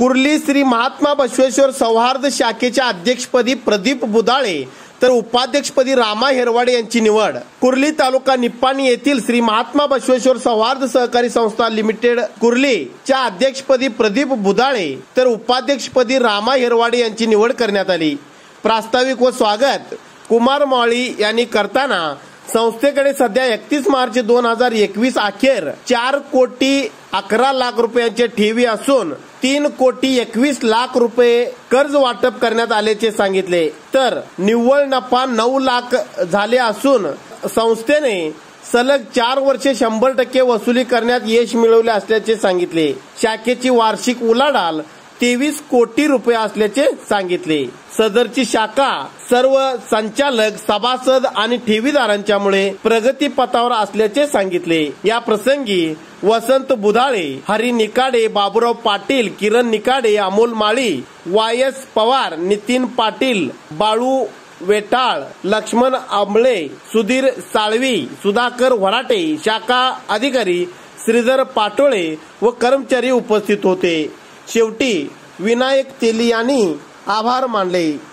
कुर्ली श्री महात्मा बसवेश्वर सौहार्द शाखेच्या अध्यक्षपदी प्रदीप बुदाळे तर उपाध्यक्षपदी रामा हेरवाडे यांची निवड. कुर्ली तालुका निप्पाणी येथील श्री महात्मा बसवेश्वर सौहार्द सहकारी संस्था लिमिटेड कुर्ली च्या अध्यक्षपदी प्रदीप बुदाळे तर उपाध्यक्षपदी रामा हेरवाडे यांची निवड करण्यात आली. प्रास्ताविक व स्वागत कुमार माळी यांनी करताना संस्थेकडे सध्या एकतीस मार्च दोन हजार एकवीस अखेर चार कोटी अकरा लाख रुपयांचे ठेवी असून तीन कोटी एकवीस लाख रुपये कर्ज वाटप करण्यात आल्याचे सांगितले. तर निव्वळ नफा नऊ लाख झाले असून संस्थेने सलग चार वर्षे शंभर टक्के वसुली करण्यात यश मिळवले असल्याचे सांगितले. शाखेची वार्षिक उलाढाल तेवीस कोटी रुपये असल्याचे सांगितले. सदरची शाखा सर्व संचालक सभासद आणि ठेवीदारांच्यामुळे प्रगतीपथावर असल्याचे सांगितले. या प्रसंगी वसंत बुधाळे हरी निकाडे बाबुराव पाटील किरण निकाडे अमोल माळी वाय एस पवार नितीन पाटील बाळू वेटाळ लक्ष्मण आंबळे सुधीर साळवी सुधाकर वराटे शाखा अधिकारी श्रीधर पाटोळे व कर्मचारी उपस्थित होते. शेवटी विनायक तेली यांनी आभार मानले.